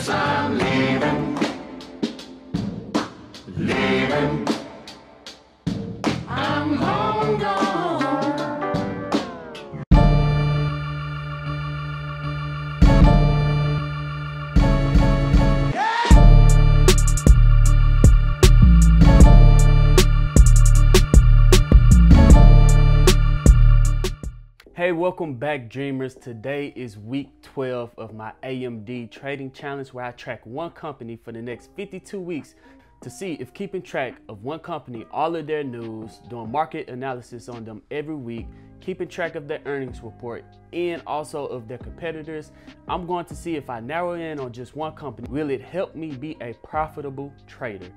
Yes, Hey, welcome back, dreamers. Today is week 12 of my AMD trading challenge where I track one company for the next 52 weeks to see if keeping track of one company, all of their news, doing market analysis on them every week, keeping track of their earnings report, and also of their competitors. I'm going to see if I narrow in on just one company, will it help me be a profitable trader?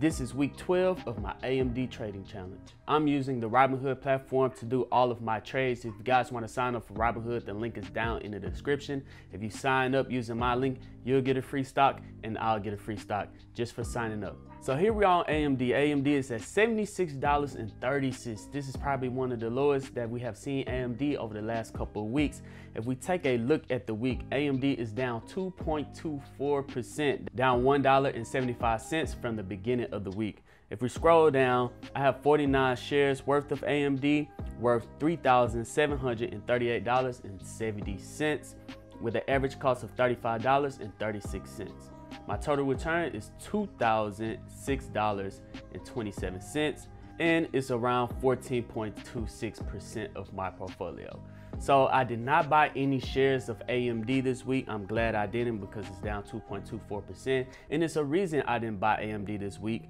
This is week 12 of my AMD trading challenge. I'm using the Robinhood platform to do all of my trades. If you guys want to sign up for Robinhood, the link is down in the description. If you sign up using my link, you'll get a free stock and I'll get a free stock just for signing up. So here we are on AMD. AMD is at $76.30. This is probably one of the lowest that we have seen AMD over the last couple of weeks. If we take a look at the week, AMD is down 2.24%, down $1.75 from the beginning of the week. If we scroll down, I have 49 shares worth of AMD, worth $3,738.70 with an average cost of $35.36. My total return is $2,006.27 and it's around 14.26% of my portfolio. So I did not buy any shares of AMD this week. I'm glad I didn't because it's down 2.24%. And it's a reason I didn't buy AMD this week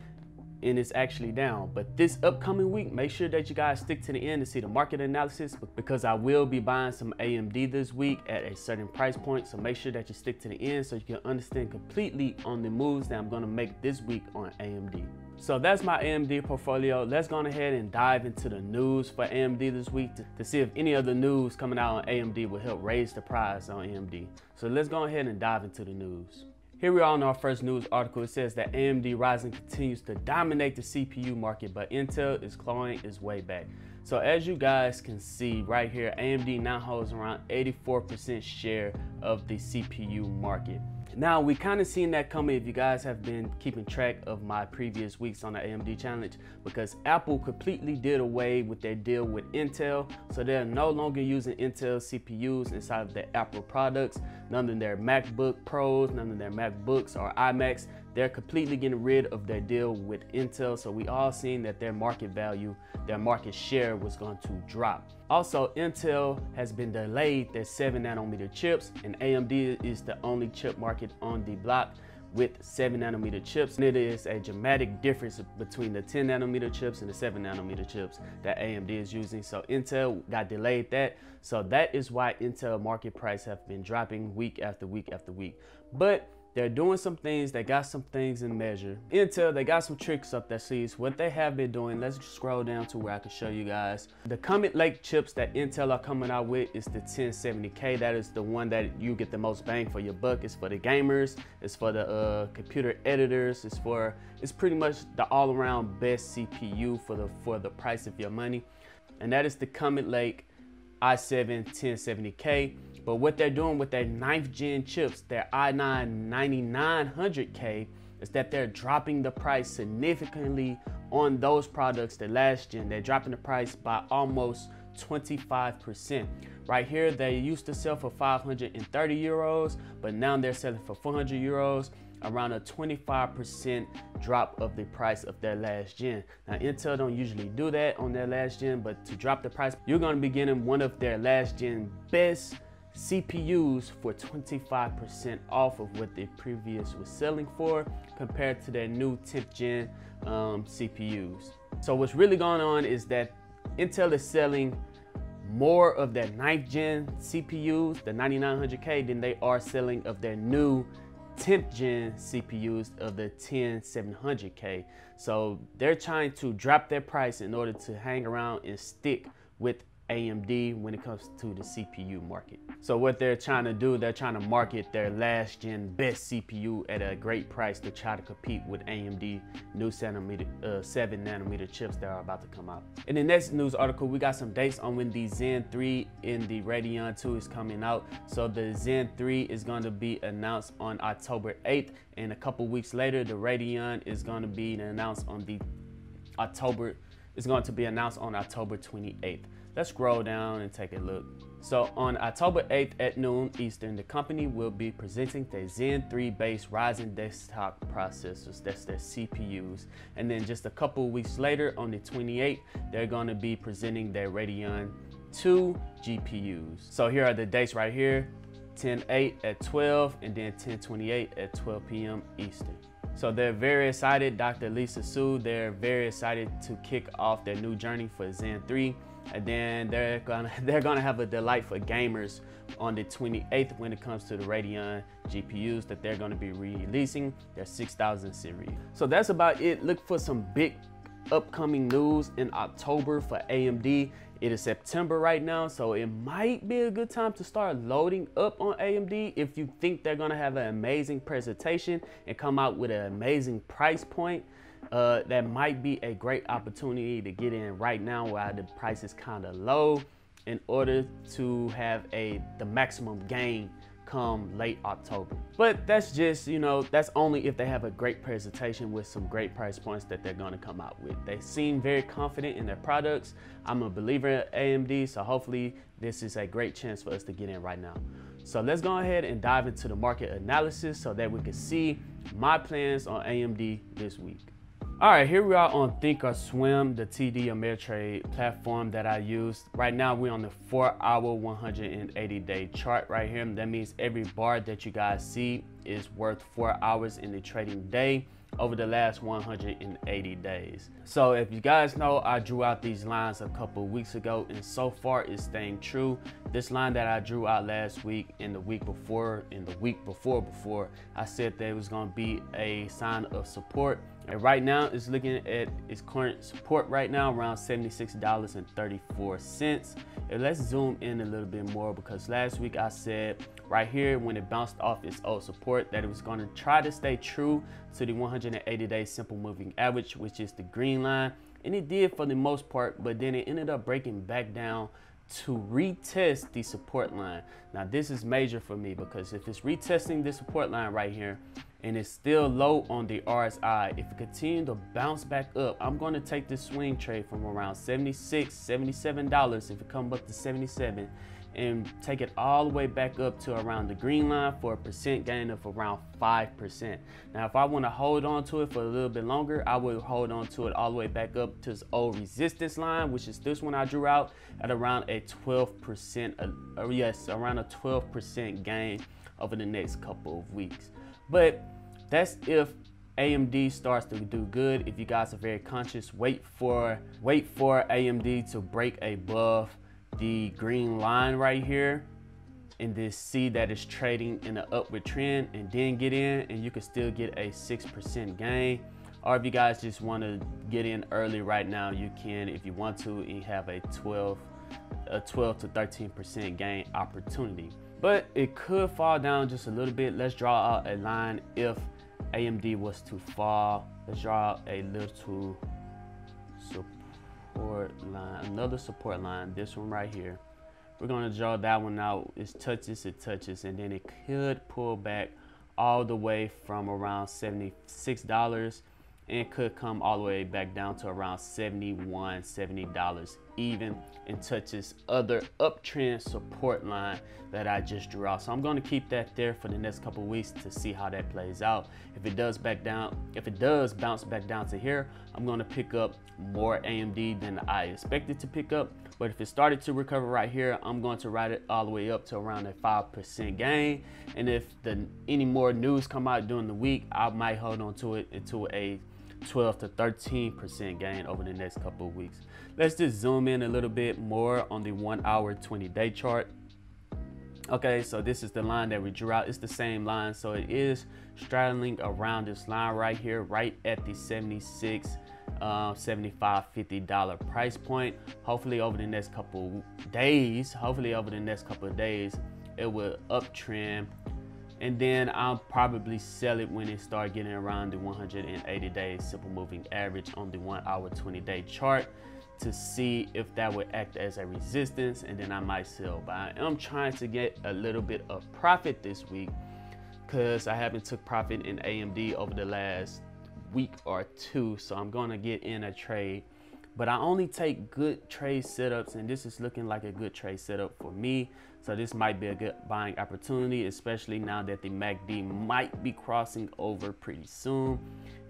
and it's actually down. But this upcoming week, make sure that you guys stick to the end to see the market analysis because I will be buying some AMD this week at a certain price point. So make sure that you stick to the end so you can understand completely on the moves that I'm gonna make this week on AMD. So that's my AMD portfolio. Let's go ahead and dive into the news for AMD this week to, to see if any of the news coming out on AMD will help raise the price on AMD. So let's go ahead and dive into the news. Here we are in our first news article. It says that AMD Ryzen continues to dominate the CPU market, but Intel is clawing its way back. So as you guys can see right here, AMD now holds around 84% share of the CPU market. Now we kind of seen that coming if you guys have been keeping track of my previous weeks on the AMD challenge because Apple completely did away with their deal with Intel. So they're no longer using Intel CPUs inside of their Apple products. None of their MacBook Pros, none of their MacBooks or iMacs. They're completely getting rid of their deal with Intel. So we all seen that their market value, their market share was going to drop. Also, Intel has been delayed their 7 nanometer chips, and AMD is the only chip market on the block with 7 nanometer chips. And it is a dramatic difference between the 10 nanometer chips and the 7 nanometer chips that AMD is using. So Intel got delayed that. So that is why Intel market price have been dropping week after week after week. But they're doing some things, they got some things in measure. Intel, they got some tricks up their sleeves. What they have been doing, let's scroll down to where I can show you guys. The Comet Lake chips that Intel are coming out with is the 1070K. That is the one that you get the most bang for your buck. It's for the gamers, it's for the uh, computer editors, it's for, it's pretty much the all around best CPU for the, for the price of your money. And that is the Comet Lake i7 1070K. But what they're doing with their ninth gen chips, their i9 9900K, is that they're dropping the price significantly on those products the last gen. They're dropping the price by almost 25%. Right here, they used to sell for 530 euros, but now they're selling for 400 euros, around a 25% drop of the price of their last gen. Now, Intel don't usually do that on their last gen, but to drop the price, you're gonna be getting one of their last gen best CPUs for 25% off of what the previous was selling for compared to their new 10th gen um, CPUs. So what's really going on is that Intel is selling more of their 9th gen CPUs, the 9900K, than they are selling of their new 10th gen CPUs of the 10700K. So they're trying to drop their price in order to hang around and stick with AMD when it comes to the CPU market. So what they're trying to do, they're trying to market their last gen best CPU at a great price to try to compete with AMD new centimeter, uh, seven nanometer chips that are about to come out. In the next news article, we got some dates on when the Zen 3 in the Radeon 2 is coming out. So the Zen 3 is going to be announced on October 8th, and a couple weeks later, the Radeon is going to be announced on the October is going to be announced on October 28th. Let's scroll down and take a look. So on October 8th at noon Eastern, the company will be presenting the Zen 3 based Ryzen desktop processors, that's their CPUs. And then just a couple weeks later on the 28th, they're gonna be presenting their Radeon 2 GPUs. So here are the dates right here, 10-8 at 12 and then 10-28 at 12 p.m. Eastern. So they're very excited, Dr. Lisa Su, they're very excited to kick off their new journey for Zen 3 and then they're gonna they're gonna have a delight for gamers on the 28th when it comes to the Radeon GPUs that they're gonna be releasing their 6000 series. So that's about it. Look for some big upcoming news in October for AMD. It is September right now, so it might be a good time to start loading up on AMD if you think they're gonna have an amazing presentation and come out with an amazing price point uh, that might be a great opportunity to get in right now while the price is kind of low in order to have a the maximum gain come late October. But that's just, you know, that's only if they have a great presentation with some great price points that they're gonna come out with. They seem very confident in their products. I'm a believer in AMD, so hopefully this is a great chance for us to get in right now. So let's go ahead and dive into the market analysis so that we can see my plans on AMD this week. All right, here we are on Thinkorswim, the TD Ameritrade platform that I use. Right now, we're on the four hour, 180 day chart right here. That means every bar that you guys see is worth four hours in the trading day over the last 180 days. So if you guys know, I drew out these lines a couple weeks ago and so far it's staying true. This line that I drew out last week and the week before and the week before before, I said that it was gonna be a sign of support and right now, it's looking at its current support right now around $76.34. And let's zoom in a little bit more because last week I said right here when it bounced off its old support that it was going to try to stay true to the 180 day simple moving average, which is the green line. And it did for the most part, but then it ended up breaking back down to retest the support line. Now this is major for me because if it's retesting the support line right here and it's still low on the RSI, if it continues to bounce back up, I'm going to take this swing trade from around 76, $77 if it comes up to 77 and take it all the way back up to around the green line for a percent gain of around 5%. Now, if I want to hold on to it for a little bit longer, I will hold on to it all the way back up to its old resistance line, which is this one I drew out at around a 12%, uh, uh, yes, around a 12% gain over the next couple of weeks. But that's if AMD starts to do good. If you guys are very conscious, wait for wait for AMD to break above the green line right here and then see that it's trading in an upward trend and then get in and you can still get a 6% gain. Or if you guys just want to get in early right now, you can if you want to and have a 12 a 12 to 13% gain opportunity. But it could fall down just a little bit. Let's draw out a line if AMD was to fall. Let's draw a little support line, another support line, this one right here. We're gonna draw that one out. It touches, it touches, and then it could pull back all the way from around $76 and could come all the way back down to around 71 $70 even and touches other uptrend support line that I just drew out. So I'm going to keep that there for the next couple weeks to see how that plays out. If it does back down, if it does bounce back down to here, I'm going to pick up more AMD than I expected to pick up. But if it started to recover right here, I'm going to ride it all the way up to around a 5% gain. And if the any more news come out during the week, I might hold on to it until a 12 to 13% gain over the next couple of weeks. Let's just zoom in a little bit more on the one hour, 20 day chart. Okay, so this is the line that we drew out. It's the same line. So it is straddling around this line right here, right at the 76 uh, 75 50 dollar price point hopefully over the next couple days hopefully over the next couple of days it will uptrend and then I'll probably sell it when it start getting around the 180 day simple moving average on the one hour 20 day chart to see if that would act as a resistance and then I might sell. But I am trying to get a little bit of profit this week because I haven't took profit in AMD over the last week or two. So I'm gonna get in a trade but I only take good trade setups and this is looking like a good trade setup for me. So this might be a good buying opportunity, especially now that the MACD might be crossing over pretty soon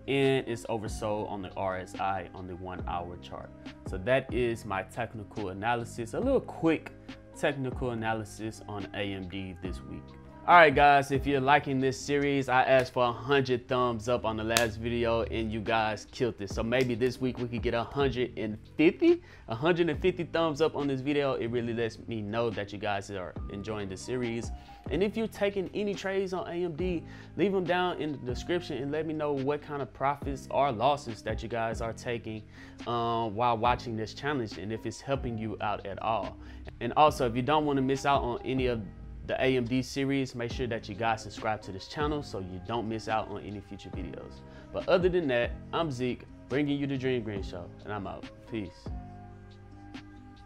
and it's oversold on the RSI on the one hour chart. So that is my technical analysis, a little quick technical analysis on AMD this week. All right, guys, if you're liking this series, I asked for 100 thumbs up on the last video and you guys killed it. So maybe this week we could get 150, 150 thumbs up on this video. It really lets me know that you guys are enjoying the series. And if you're taking any trades on AMD, leave them down in the description and let me know what kind of profits or losses that you guys are taking um, while watching this challenge and if it's helping you out at all. And also, if you don't want to miss out on any of the AMD series, make sure that you guys subscribe to this channel so you don't miss out on any future videos. But other than that, I'm Zeke, bringing you the Dream Green Show, and I'm out. Peace.